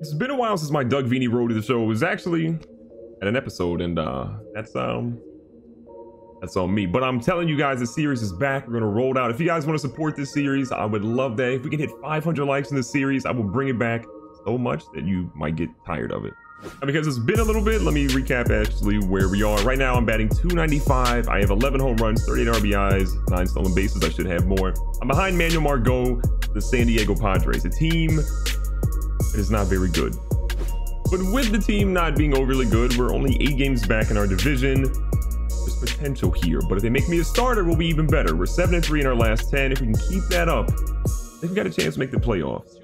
It's been a while since my Doug Veney road to the show It was actually at an episode, and uh, that's um, that's on me. But I'm telling you guys, the series is back. We're gonna roll it out. If you guys want to support this series, I would love that. If we can hit 500 likes in the series, I will bring it back so much that you might get tired of it. Because it's been a little bit, let me recap actually where we are. Right now, I'm batting 295. I have 11 home runs, 38 RBIs, 9 stolen bases. I should have more. I'm behind Manuel Margot, the San Diego Padres, a team is not very good. But with the team not being overly good, we're only 8 games back in our division. There's potential here, but if they make me a starter, we'll be even better. We're 7 and 3 in our last 10. If we can keep that up, they've got a chance to make the playoffs.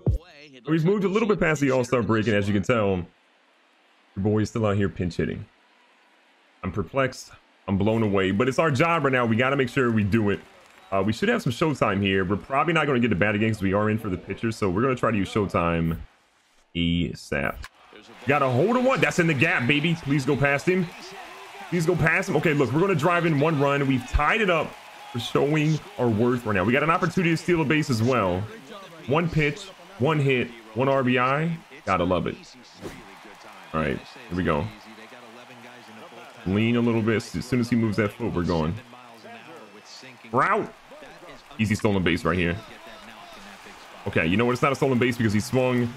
We've moved a little bit past the All-Star break, and as you can tell, your boy is still out here pinch hitting. I'm perplexed. I'm blown away, but it's our job right now. We got to make sure we do it. Uh, we should have some showtime here. We're probably not going to get the batting games. We are in for the pitchers, so we're going to try to use showtime ASAP. Got a hold of one. That's in the gap, baby. Please go past him. Please go past him. Okay, look, we're going to drive in one run. We've tied it up for showing our worth right now. We got an opportunity to steal a base as well. One pitch, one hit, one RBI. Gotta love it. All right, here we go. Lean a little bit. As soon as he moves that foot, we're going. Route. Easy stolen base right here. Okay, you know what? It's not a stolen base because he swung.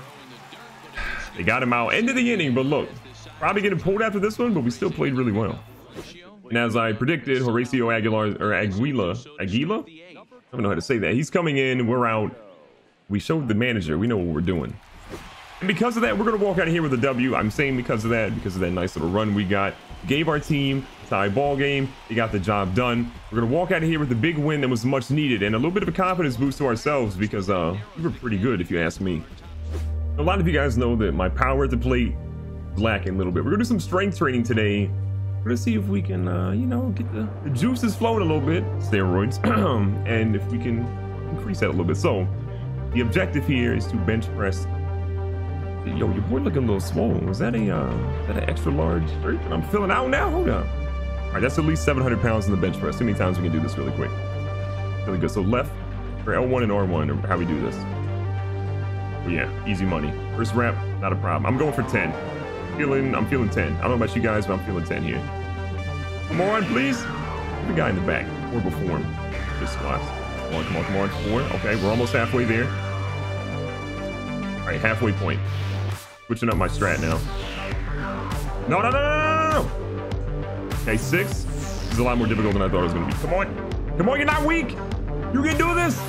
They got him out. End of the inning, but look. Probably getting pulled after this one, but we still played really well. And as I predicted, Horacio Aguilar, or Aguila, Aguila? I don't know how to say that. He's coming in. We're out. We showed the manager. We know what we're doing. And because of that, we're going to walk out of here with a W. I'm saying because of that, because of that nice little run we got. Gave our team tie ball game. They got the job done. We're going to walk out of here with a big win that was much needed and a little bit of a confidence boost to ourselves because uh, we were pretty good, if you ask me. A lot of you guys know that my power at the plate is lacking a little bit. We're to do some strength training today. We're to see if we can, uh, you know, get the, the juices flowing a little bit, steroids, and if we can increase that a little bit. So, the objective here is to bench press Yo, your boy looking a little swollen. Was that a uh, that an extra large I'm filling out now? Hold up. All right, that's at least 700 pounds in the bench press. How many times we can do this really quick? Really good. So left for L1 and R1, or how we do this. But yeah, easy money. First rep, not a problem. I'm going for 10. Feeling, I'm feeling 10. I don't know about you guys, but I'm feeling 10 here. Come on, please. The guy in the back. Horrible form. Just squats. Come on, come on, come on. Four. Okay, we're almost halfway there. All right, halfway point. Switching up my strat now. No, no, no, no, no, no. Okay, six. This is a lot more difficult than I thought it was going to be. Come on. Come on, you're not weak. You can do this.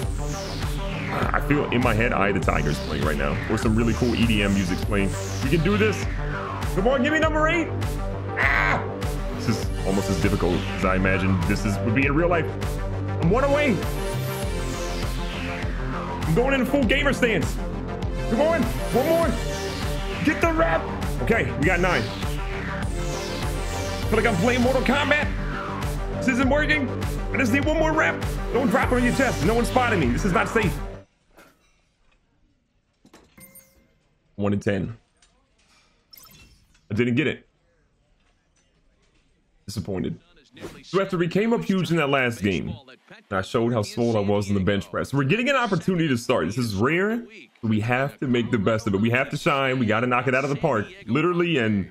I feel in my head, Eye the Tigers playing right now. Or some really cool EDM music playing. We can do this. Come on, give me number eight. Ah! This is almost as difficult as I imagined this is would be in real life. I'm one away. I'm going in a full gamer stance. Come on, one more. Get the rep. Okay, we got nine. feel like I'm playing Mortal Kombat. This isn't working. I just need one more rep. Don't drop it on your chest. No one spotted me. This is not safe. One in ten. I didn't get it. Disappointed. So after we came up huge in that last game, I showed how swole I was in the bench press. We're getting an opportunity to start. This is rare. We have to make the best of it. We have to shine. We got to knock it out of the park, literally and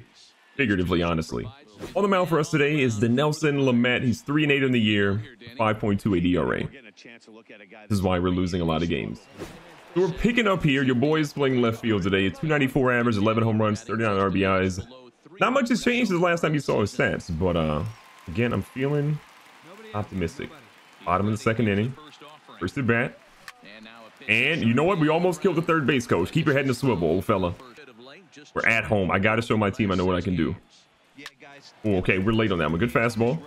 figuratively, honestly. On the mound for us today is Dinelson Lamet. He's 3 and 8 in the year, 5.28 ERA. This is why we're losing a lot of games. So we're picking up here. Your boy is playing left field today. 294 average, 11 home runs, 39 RBIs. Not much has changed since the last time you saw his stats, but uh, again, I'm feeling optimistic. Bottom of the second inning. First at bat. And you know what? We almost killed the third base coach. Keep your head in the swivel, old fella. We're at home. I got to show my team I know what I can do. Ooh, okay, we're late on that one. Good fastball.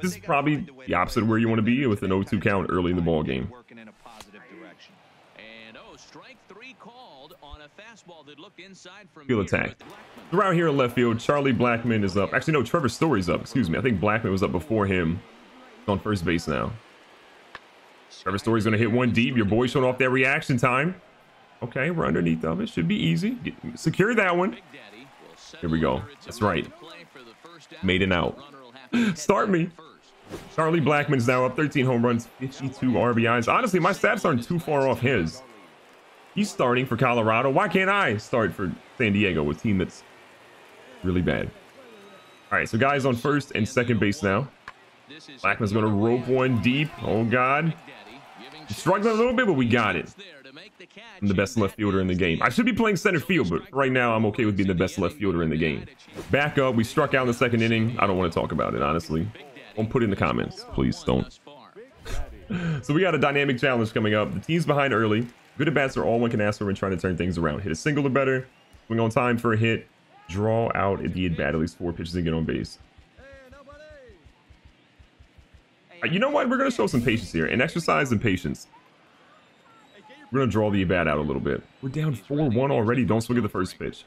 This is probably the opposite of where you want to be with an 0-2 count early in the ball game. Field attack. Around here in left field, Charlie Blackmon is up. Actually, no, Trevor Story's up. Excuse me. I think Blackmon was up before him. He's on first base now. Trevor Story's going to hit one deep. Your boy showing off that reaction time. Okay, we're underneath of it. Should be easy. Get, secure that one. Here we go. That's right. Made it out. Start me. Charlie Blackmon's now up 13 home runs, 52 RBIs. Honestly, my stats aren't too far off his. He's starting for Colorado. Why can't I start for San Diego, a team that's really bad? All right, so guys on first and second base now. Blackmon's going to rope one deep. Oh, God. Struggling a little bit, but we got it. I'm the best left fielder in the game. I should be playing center field, but right now I'm okay with being the best left fielder in the game. Back up. We struck out in the second inning. I don't want to talk about it, honestly. Don't put it in the comments. Please don't. so we got a dynamic challenge coming up. The team's behind early. Good at bats are all one can ask for when trying to turn things around. Hit a single or better. Swing on time for a hit. Draw out the at bat at least four pitches and get on base. Uh, you know what? We're going to show some patience here and exercise and patience. We're going to draw the bat out a little bit. We're down 4-1 already. Don't swing at the first pitch.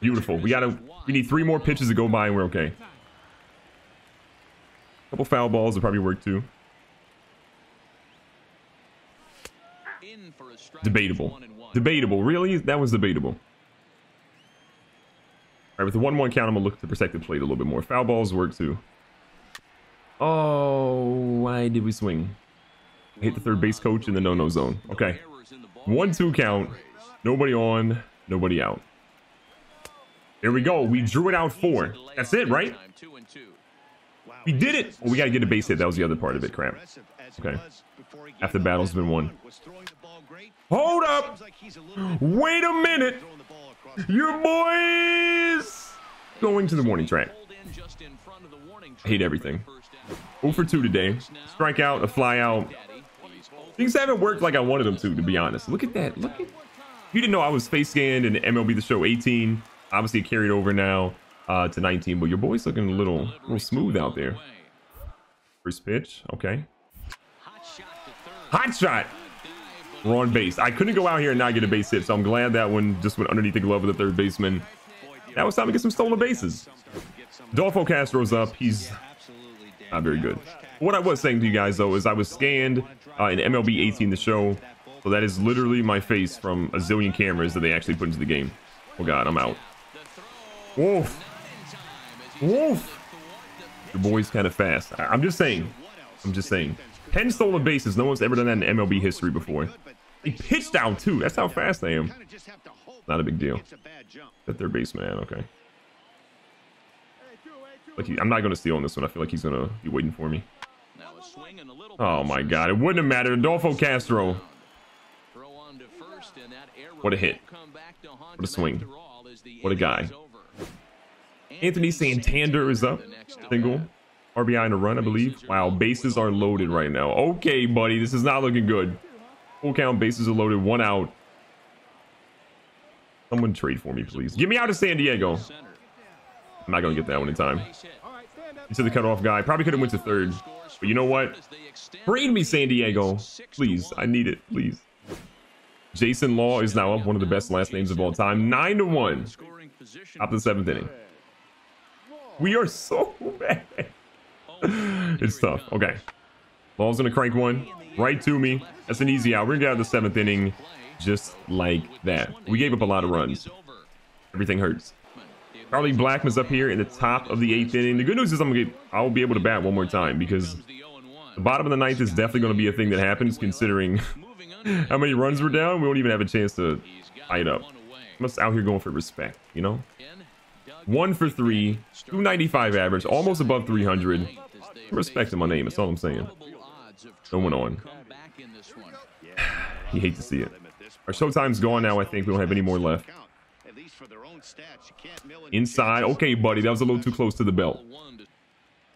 Beautiful. We got to. We need three more pitches to go by and we're okay. Couple foul balls would probably work too. Debatable. Debatable. Really? That was debatable. All right, with the 1-1 count, I'm going to look to protect the plate a little bit more. Foul balls work too. Oh, why did we swing? hit the third base coach in the no-no zone. Okay. One-two count. Nobody on, nobody out. There we go. We drew it out four. That's it, right? We did it. We got to get a base hit. That was the other part of it. Crap. Okay. After the battle's been won. Hold up. Wait a minute. Your boys going to the warning track. Hate everything. 0 for 2 today. Strikeout, a flyout. Things haven't worked like I wanted them to, to be honest. Look at that. Look at. You didn't know I was face scanned in MLB The Show 18. Obviously, it carried over now uh, to 19, but your boy's looking a little, a little smooth out there. First pitch. Okay. Hot shot. We're on base. I couldn't go out here and not get a base hit, so I'm glad that one just went underneath the glove of the third baseman. Now it's time to get some stolen bases. Dolfo Castro's up. He's not very good. What I was saying to you guys, though, is I was scanned uh, in MLB 18, the show. So that is literally my face from a zillion cameras that they actually put into the game. Oh, God, I'm out. Wolf. Wolf. Your boy's kind of fast. I I'm just saying. I'm just saying. 10 stolen bases. No one's ever done that in MLB history before. He pitched down, too. That's how fast I am. Not a big deal. That third baseman, okay. Like he, I'm not going to steal on this one. I feel like he's going to be waiting for me. Oh my god, it wouldn't have mattered. Adolfo Castro. What a hit. What a swing. What a guy. Anthony Santander is up. Single. RBI in a run, I believe. Wow, bases are loaded right now. Okay, buddy, this is not looking good. Full count, bases are loaded, one out. Someone trade for me, please. Get me out of San Diego. I'm not going to get that one in time. Into the cutoff guy. Probably could have went to third. But you know what? Trade me, San Diego. Please. I need it. Please. Jason Law is now up. One of the best last names of all time. 9 to 1. Top of the seventh inning. We are so bad. it's tough. Okay. Going to crank one. Right to me. That's an easy out. We're to get out of the seventh inning just like that. We gave up a lot of runs. Everything hurts. Charlie Blackmon's up here in the top of the eighth inning. The good news is I'm gonna I'll be able to bat one more time because the bottom of the ninth is definitely going to be a thing that happens considering how many runs we're down. We won't even have a chance to tie it up. I'm just out here going for respect, you know? One for three, 295 average, almost above 300. Respect in my name, that's all I'm saying. Going on. you hate to see it. Our showtime's gone now, I think. We don't have any more left. Inside. Okay, buddy. That was a little too close to the belt.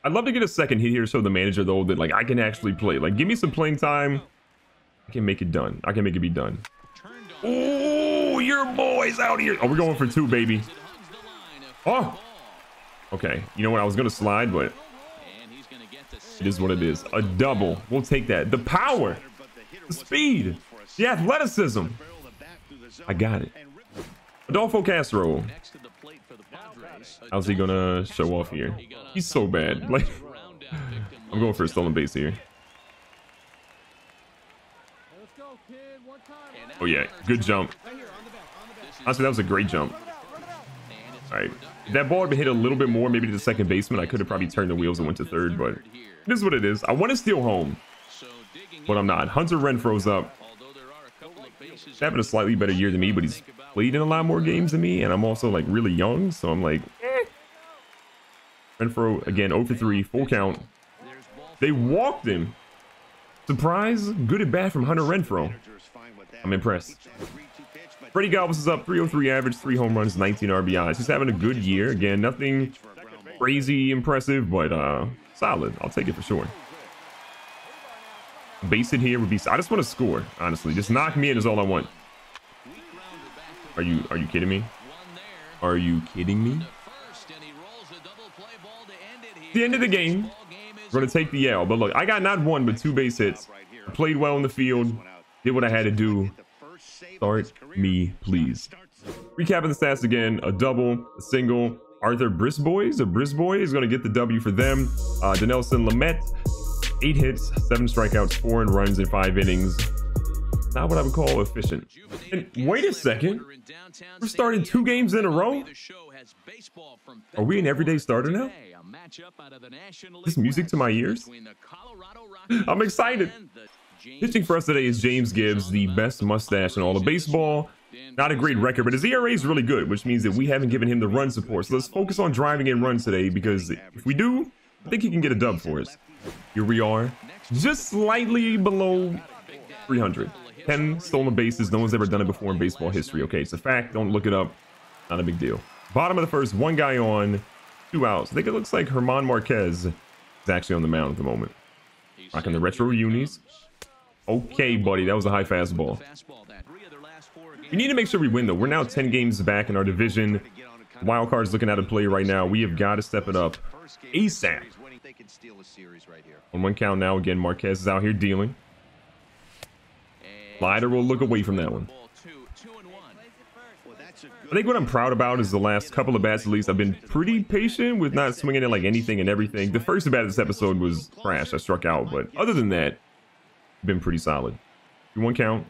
I'd love to get a second hit here so the manager, though, that, like, I can actually play. Like, give me some playing time. I can make it done. I can make it be done. Oh, your boy's out here. Oh, we're going for two, baby. Oh. Okay. You know what? I was going to slide, but it is what it is. A double. We'll take that. The power. The speed. The athleticism. I got it. Adolfo Castro. How's he gonna show off here? He's so bad. Like, I'm going for a stolen base here. Oh yeah, good jump. Honestly, that was a great jump. All right, that ball been hit a little bit more, maybe to the second baseman, I could have probably turned the wheels and went to third, but it is what it is. I want to steal home, but I'm not. Hunter Renfroe's up. He's having a slightly better year than me, but he's played in a lot more games than me, and I'm also like really young, so I'm like, eh. Renfroe again, 0 for 3, full count. They walked him. Surprise, good at bat from Hunter Renfroe. I'm impressed. Freddie Galvis is up 303 average, 3 home runs, 19 RBIs. He's having a good year. Again, nothing crazy impressive, but uh, solid. I'll take it for sure. Base it here would be. I just want to score, honestly. Just knock me in is all I want. Are you Are you kidding me? Are you kidding me? The end of the game. We're gonna take the L. But look, I got not one but two base hits. I played well in the field. Did what I had to do. Start me, please. Recapping the stats again: a double, a single. Arthur Brisbois, a Brisboy is going to get the W for them. Uh, Dinelson Lamet, eight hits, seven strikeouts, four in runs in five innings. Not what I would call efficient. And wait a second. We're starting two games in a row? Are we an everyday starter now? This music to my ears? I'm excited. Pitching for us today is James Gibbs, the best mustache in all of baseball. Not a great record, but his ERA is really good, which means that we haven't given him the run support. So let's focus on driving in runs today, because if we do, I think he can get a dub for us. Here we are, just slightly below 300. 10 stolen bases. No one's ever done it before in baseball history. Okay, it's a fact. Don't look it up. Not a big deal. Bottom of the first, one guy on, two outs. I think it looks like Herman Marquez is actually on the mound at the moment. Rocking the retro unis. Okay, buddy, that was a high fastball. We need to make sure we win, though. We're now 10 games back in our division. Wild card's looking out of play right now. We have got to step it up ASAP. On one count now, again, Marquez is out here dealing. Slider will look away from that one. I think what I'm proud about is the last couple of bats at least. I've been pretty patient with not swinging at like anything and everything. The first bat of this episode was trash. I struck out, but other than that, been pretty solid. One count.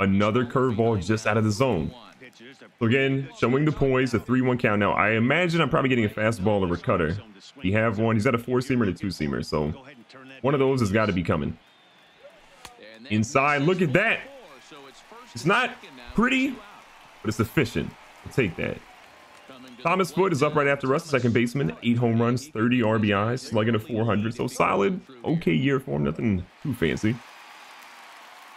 Another curveball just out of the zone. So again, showing the poise, a 3-1 count. Now, I imagine I'm probably getting a fastball or a cutter. He have one. He's got a four-seamer and a two-seamer. So one of those has got to be coming. Inside, look at that. It's not pretty, but it's efficient. I'll take that. Thomas Foote is up right after us, second baseman. Eight home runs, 30 RBIs, slugging a 400. So solid, okay year for him. Nothing too fancy.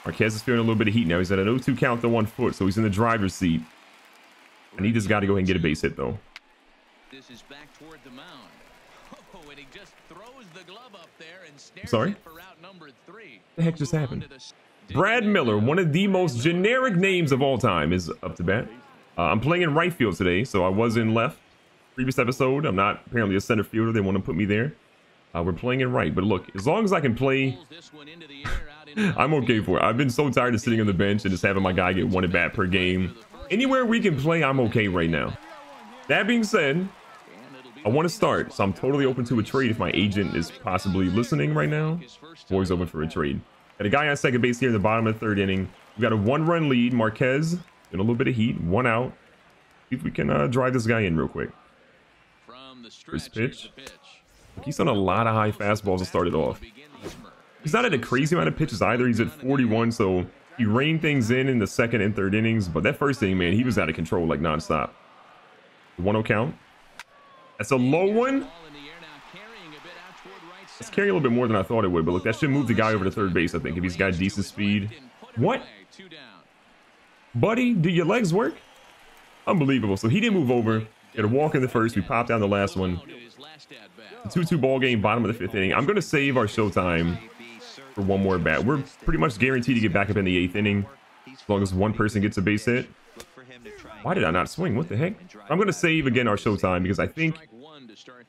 Marquez is feeling a little bit of heat now. He's at an 0-2 count to one foot, so he's in the driver's seat. I need this guy to go ahead and get a base hit, though. This is back toward the mound. Oh, and he just throws the glove up there and stares Sorry? for route number three. What the heck just happened? Brad Miller, one of the most generic names of all time, is up to bat. Uh, I'm playing in right field today, so I was in left. Previous episode, I'm not apparently a center fielder. They want to put me there. Uh, we're playing in right, but look, as long as I can play, I'm okay for it. I've been so tired of sitting on the bench and just having my guy get one at bat per game. Anywhere we can play, I'm okay right now. That being said, I want to start, so I'm totally open to a trade if my agent is possibly listening right now. Boy's open for a trade. Got a guy on second base here in the bottom of the third inning. We've got a one-run lead. Marquez in a little bit of heat, one out. See if we can uh, drive this guy in real quick. First pitch. He's done a lot of high fastballs to start it off. He's not at a crazy amount of pitches either. He's at 41, so he reined things in in the second and third innings. But that first inning, man, he was out of control like nonstop. 1-0 count. That's a low one. It's carrying a little bit more than I thought it would, but look, that should move the guy over to third base, I think, if he's got decent speed. What? Buddy, do your legs work? Unbelievable. So he didn't move over. Get a walk in the first. We popped down the last one. 2-2 ball game, bottom of the fifth inning. I'm going to save our showtime for one more bat. We're pretty much guaranteed to get back up in the eighth inning as long as one person gets a base hit. Why did I not swing? What the heck? I'm going to save again our showtime because I think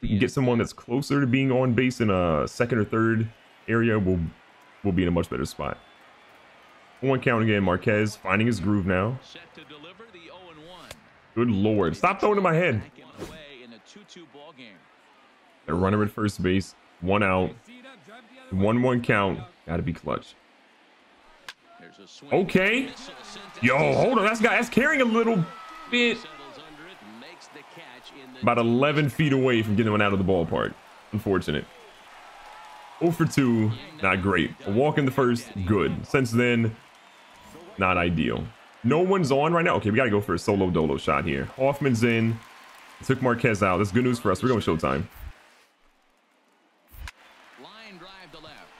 we can get someone that's closer to being on base in a second or third area. We'll, we'll be in a much better spot. One count again. Marquez finding his groove now. Good lord. Stop throwing to my head. A runner at first base. One out. One one count. Gotta be clutch. Okay. Yo, hold on. That's guy. That's carrying a little bit. About 11 feet away from getting one out of the ballpark. Unfortunate. 0 for 2. Not great. A walk in the first. Good. Since then, not ideal. No one's on right now. Okay, we got to go for a solo dolo shot here. Hoffman's in. Took Marquez out. That's good news for us. We're going to showtime.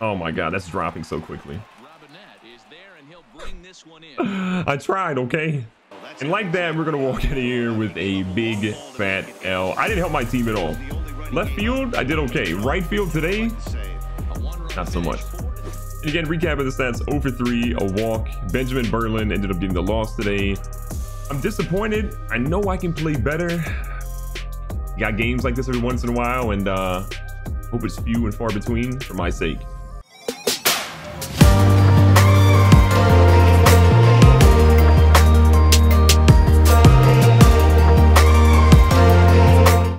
Oh my god, that's dropping so quickly. I tried, okay? And like that, we're gonna walk in here with a big fat L. I didn't help my team at all. Left field, I did okay. Right field today, not so much. Again, recap of the stats, over 3, a walk. Benjamin Berlin ended up getting the loss today. I'm disappointed. I know I can play better. Got games like this every once in a while, and uh, hope it's few and far between for my sake.